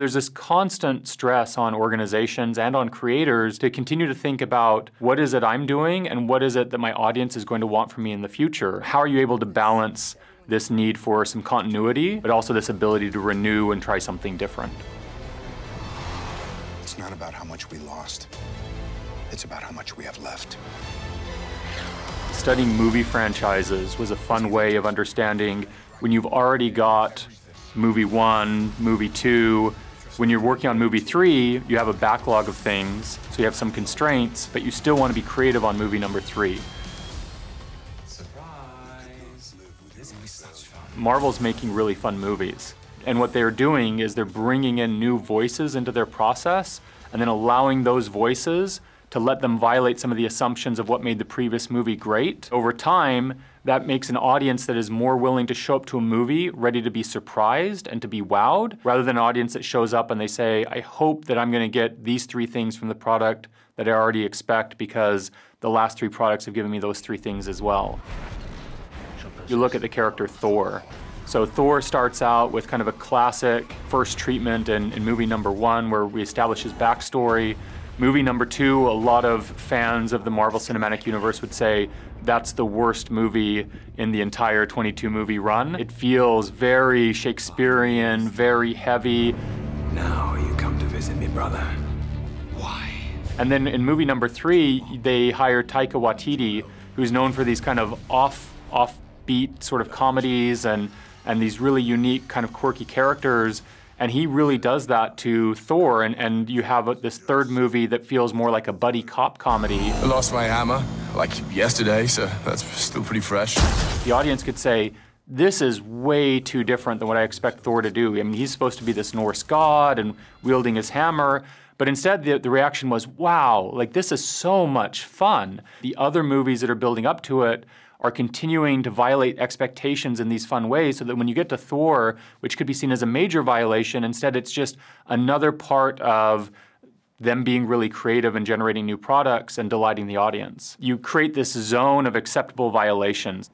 There's this constant stress on organizations and on creators to continue to think about what is it I'm doing and what is it that my audience is going to want from me in the future. How are you able to balance this need for some continuity, but also this ability to renew and try something different? It's not about how much we lost. It's about how much we have left. Studying movie franchises was a fun way of understanding when you've already got movie one, movie two. When you're working on movie three, you have a backlog of things, so you have some constraints, but you still want to be creative on movie number three. Marvel's making really fun movies. And what they're doing is they're bringing in new voices into their process and then allowing those voices to let them violate some of the assumptions of what made the previous movie great. Over time, that makes an audience that is more willing to show up to a movie ready to be surprised and to be wowed, rather than an audience that shows up and they say, I hope that I'm going to get these three things from the product that I already expect because the last three products have given me those three things as well. You look at the character Thor. So Thor starts out with kind of a classic first treatment in, in movie number one where we establish his backstory. Movie number two, a lot of fans of the Marvel Cinematic Universe would say that's the worst movie in the entire 22 movie run. It feels very Shakespearean, very heavy. Now you come to visit me, brother. Why? And then in movie number three, they hire Taika Waititi, who's known for these kind of off offbeat sort of comedies and and these really unique kind of quirky characters. And he really does that to Thor, and, and you have this third movie that feels more like a buddy cop comedy. I lost my hammer, like yesterday, so that's still pretty fresh. The audience could say, this is way too different than what I expect Thor to do. I mean, he's supposed to be this Norse god and wielding his hammer, but instead the, the reaction was, wow, like this is so much fun. The other movies that are building up to it are continuing to violate expectations in these fun ways so that when you get to Thor, which could be seen as a major violation, instead it's just another part of them being really creative and generating new products and delighting the audience. You create this zone of acceptable violations.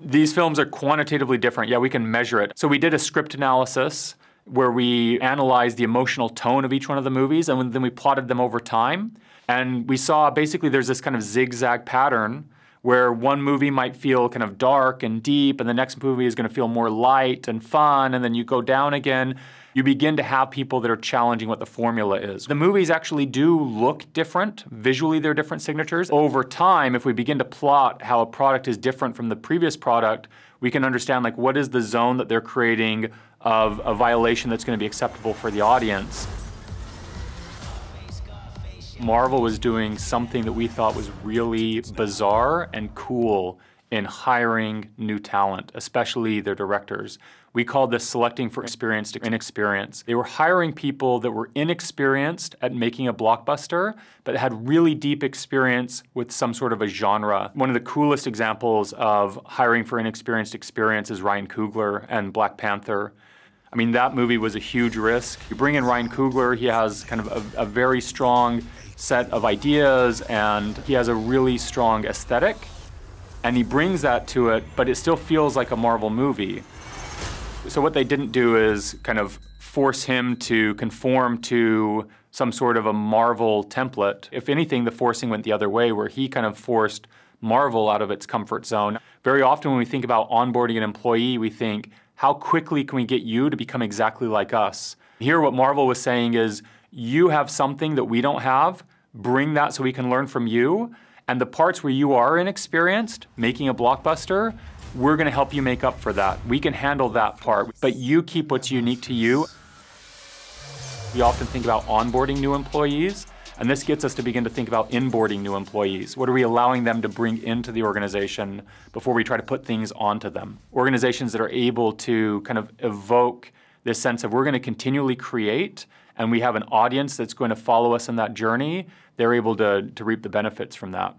These films are quantitatively different. Yeah, we can measure it. So we did a script analysis where we analyzed the emotional tone of each one of the movies and then we plotted them over time. And we saw basically there's this kind of zigzag pattern where one movie might feel kind of dark and deep, and the next movie is going to feel more light and fun, and then you go down again. You begin to have people that are challenging what the formula is. The movies actually do look different. Visually, they're different signatures. Over time, if we begin to plot how a product is different from the previous product, we can understand like what is the zone that they're creating of a violation that's going to be acceptable for the audience. Marvel was doing something that we thought was really bizarre and cool in hiring new talent, especially their directors. We called this selecting for experienced inexperience. They were hiring people that were inexperienced at making a blockbuster, but had really deep experience with some sort of a genre. One of the coolest examples of hiring for inexperienced experience is Ryan Coogler and Black Panther. I mean, that movie was a huge risk. You bring in Ryan Coogler, he has kind of a, a very strong set of ideas and he has a really strong aesthetic and he brings that to it, but it still feels like a Marvel movie. So what they didn't do is kind of force him to conform to some sort of a Marvel template. If anything, the forcing went the other way, where he kind of forced Marvel out of its comfort zone. Very often when we think about onboarding an employee, we think, how quickly can we get you to become exactly like us? Here what Marvel was saying is, you have something that we don't have, bring that so we can learn from you. And the parts where you are inexperienced, making a blockbuster, we're gonna help you make up for that. We can handle that part, but you keep what's unique to you. We often think about onboarding new employees, and this gets us to begin to think about inboarding new employees. What are we allowing them to bring into the organization before we try to put things onto them? Organizations that are able to kind of evoke this sense of we're going to continually create and we have an audience that's going to follow us in that journey, they're able to, to reap the benefits from that.